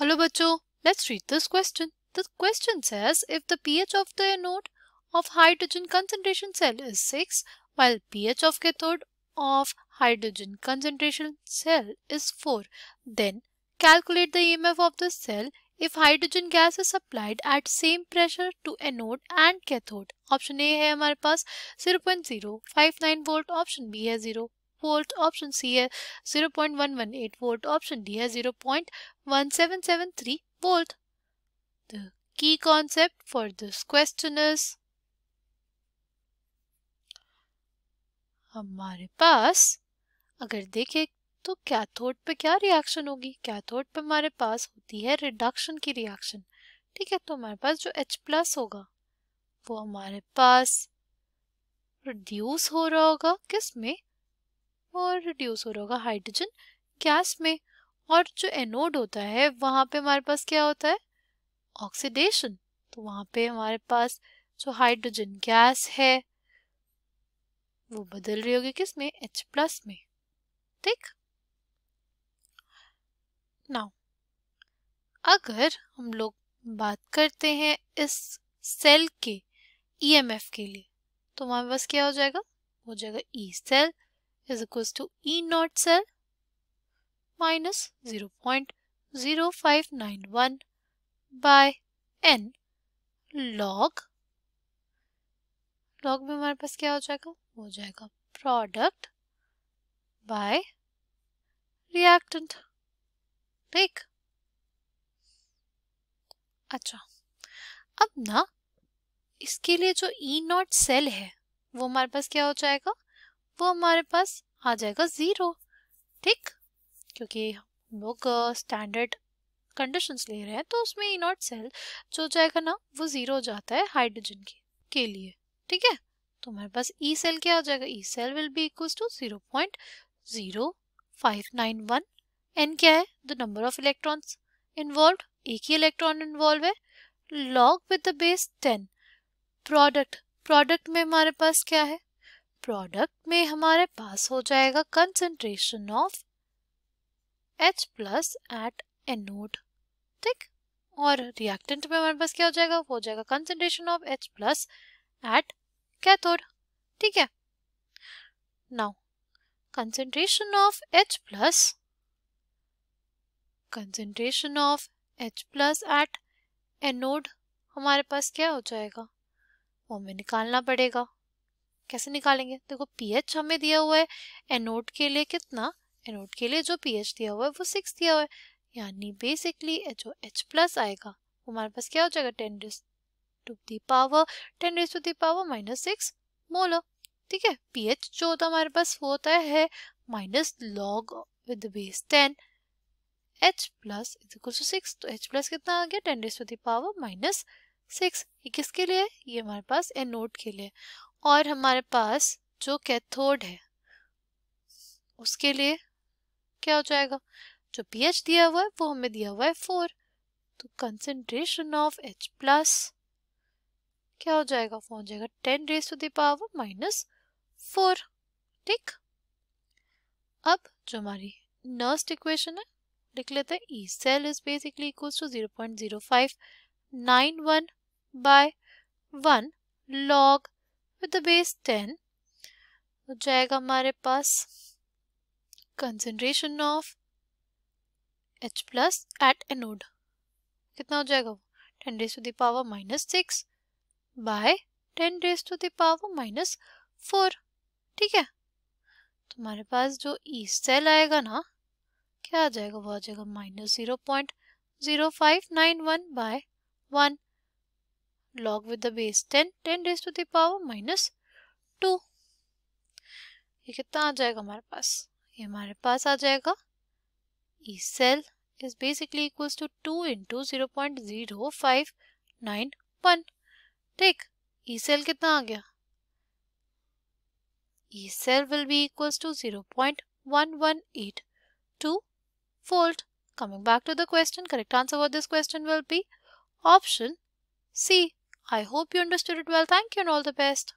Hello bachcho, let's read this question. The question says if the pH of the anode of hydrogen concentration cell is 6 while pH of cathode of hydrogen concentration cell is 4 then calculate the EMF of the cell if hydrogen gas is supplied at same pressure to anode and cathode. Option A है हमारे पास 0.059 volt, option B है 0 volt, option C है 0.118 volt, option D है 0.1773 volt. The key concept for this question is हमारे पास अगर देखें तो कैथोड पे क्या रिएक्शन होगी? कैथोड पे हमारे पास होती है रिडक्शन की रिएक्शन ठीक है तो हमारे पास जो H प्लस होगा वो हमारे पास रिड्यूस हो रहा होगा किसमें? और रिड्यूस हो रहा होगा हाइड्रोजन गैस में। और जो एनोड होता है, वहाँ पे हमारे पास क्या होता है? ऑक्सीडेशन तो वहाँ पे हमारे पास जो हाइड्रोजन गैस है, वो बदल रही होगी किसमें H प्लस में। ठीक? नाउ अगर हम लोग बात करते हैं इस सेल के ईएमएफ के लिए तो हमारे पास क्या हो जाएगा? हो जाएगा E cell is equals to E naught cell minus 0.0591 by N log. Log में हमारे पास क्या हो जाएगा? हो जाएगा प्रोडक्ट बाय रिएक्टेंट ठीक? अच्छा। अब ना, इसके लिए जो ई नॉट सेल है, वो हमारे पास क्या हो जाएगा? वो हमारे पास आ जाएगा ज़ीरो ठीक? क्योंकि हम लोग स्टैंडर्ड कंडीशंस ले रहे हैं तो उसमें ई नॉट सेल जो जाएगा ना, वो ज़ीरो जाता है हाइड्रोजन के के लिए, ठीक है? तो हमारे पास ई सेल क्या आ जाएगा? E cell will be equal to zero point zero five nine one n क्या है? The number of electrons involve एक ही इलेक्ट्रॉन इन्वॉल्व है log with the base ten product product में हमारे पास क्या है? प्रोडक्ट में हमारे पास हो जाएगा concentration of H plus at anode ठीक? और रिएक्टेंट में हमारे पास क्या हो जाएगा? वो हो जाएगा concentration of H plus at cathode ठीक है? Now concentration of H plus concentration of H plus at anode हमारे पास क्या हो जाएगा? वो हमें निकालना पड़ेगा। कैसे निकालेंगे? देखो पीएच हमें दिया हुआ है एनोड के लिए कितना? एनोड के लिए जो पीएच दिया हुआ है, वो सिक्स दिया हुआ है। यानी बेसिकली जो एच प्लस आएगा। वो हमारे पास क्या हो जाएगा? Ten raise to the power ten raise to the power minus six molar ठीक है? पीएच जो होता हमारे पास, वो होता है minus log with base ten H plus equal to six तो एच प्लस कितना आ गया? Ten raise to the power minus six ये किसके लिए? है ये हमारे पास एनोड के लिए। और हमारे पास जो कैथोड है, उसके लिए क्या हो जाएगा? जो पीएच दिया हुआ है, वो हमें दिया हुआ है फोर तो कंसेंट्रेशन ऑफ़ एच प्लस क्या हो जाएगा? वो हो जाएगा ten raise to the power minus four ठीक? अब जो हमारी नर्स्ट इक्वेशन है, लिख लेते हैं E cell is basically equal to zero point zero five nine one by one log with the base ten हो जाएगा हमारे पास concentration of H plus at anode कितना हो जाएगा वो? Ten raise to the power minus six by ten raise to the power minus four ठीक है? तो हमारे पास जो ई सेल आएगा ना, क्या आ जाएगा? वो आ जाएगा minus zero point zero five nine one by one log with the base 10 10 raised to the power minus 2 ये कितना आ जाएगा हमारे पास ये हमारे पास आ जाएगा E cell is basically equals to 2 into 0.0591 ठीक ई सेल कितना आ गया E cell will be equals to 0.1182 volt coming back to the question correct answer for this question will be option C I hope you understood it well. Thank you and all the best.